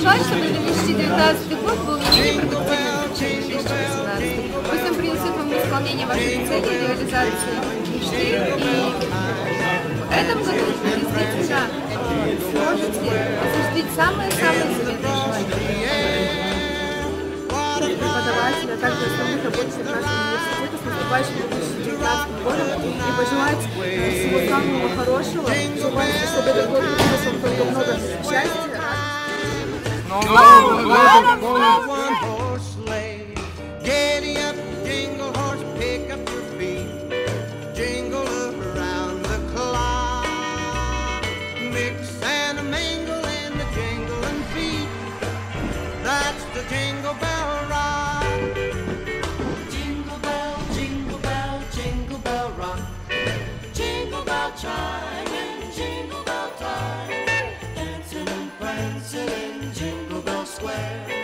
Желаю, чтобы 2019 год был наименее продуктивным, чем 2018 год. По всем принципам исполнения ваших целей, реализации мечты. И в этом году действительно сможете осуществить самые-самые заветные желания. Преподавателя, а также основных работников нашего университета с наступающим 2019 годом и пожелать э, всего самого хорошего, желать, чтобы этот год принес вам только много счастья, One horse sleigh. Giddy up, jingle horse, pick up your feet. Jingle around the clock. Mix and a mingle in the jingling feet. That's the jingle bell. square.